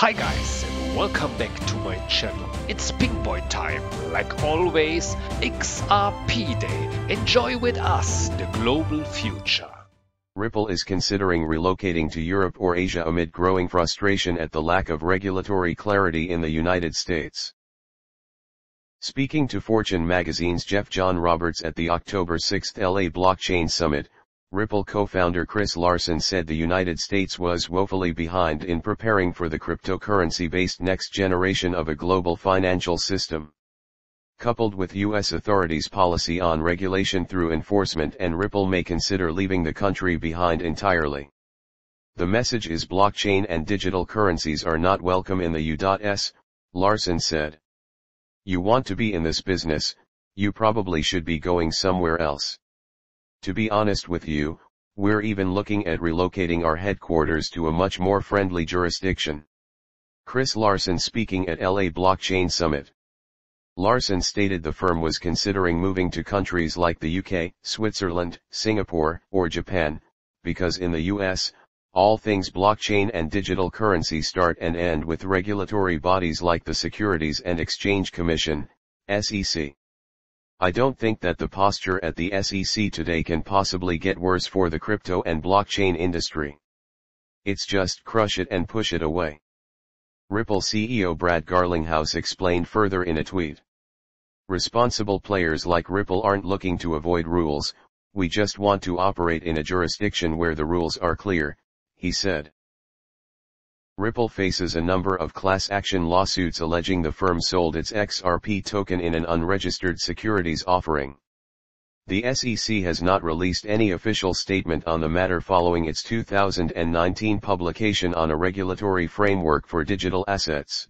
Hi guys and welcome back to my channel. It's Ping Boy time. Like always, XRP Day. Enjoy with us the global future. Ripple is considering relocating to Europe or Asia amid growing frustration at the lack of regulatory clarity in the United States. Speaking to Fortune magazine's Jeff John Roberts at the October 6th LA Blockchain Summit, Ripple co-founder Chris Larsen said the United States was woefully behind in preparing for the cryptocurrency-based next generation of a global financial system. Coupled with U.S. authorities' policy on regulation through enforcement and Ripple may consider leaving the country behind entirely. The message is blockchain and digital currencies are not welcome in the U.S., Larsen said. You want to be in this business, you probably should be going somewhere else. To be honest with you, we're even looking at relocating our headquarters to a much more friendly jurisdiction. Chris Larsen speaking at LA Blockchain Summit. Larsen stated the firm was considering moving to countries like the UK, Switzerland, Singapore, or Japan, because in the US, all things blockchain and digital currency start and end with regulatory bodies like the Securities and Exchange Commission, SEC. I don't think that the posture at the SEC today can possibly get worse for the crypto and blockchain industry. It's just crush it and push it away. Ripple CEO Brad Garlinghouse explained further in a tweet. Responsible players like Ripple aren't looking to avoid rules, we just want to operate in a jurisdiction where the rules are clear, he said. Ripple faces a number of class action lawsuits alleging the firm sold its XRP token in an unregistered securities offering. The SEC has not released any official statement on the matter following its 2019 publication on a regulatory framework for digital assets.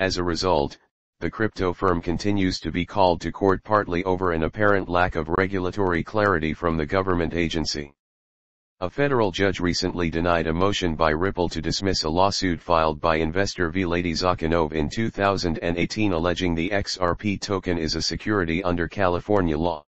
As a result, the crypto firm continues to be called to court partly over an apparent lack of regulatory clarity from the government agency. A federal judge recently denied a motion by Ripple to dismiss a lawsuit filed by investor Vladi Zakinov in 2018 alleging the XRP token is a security under California law.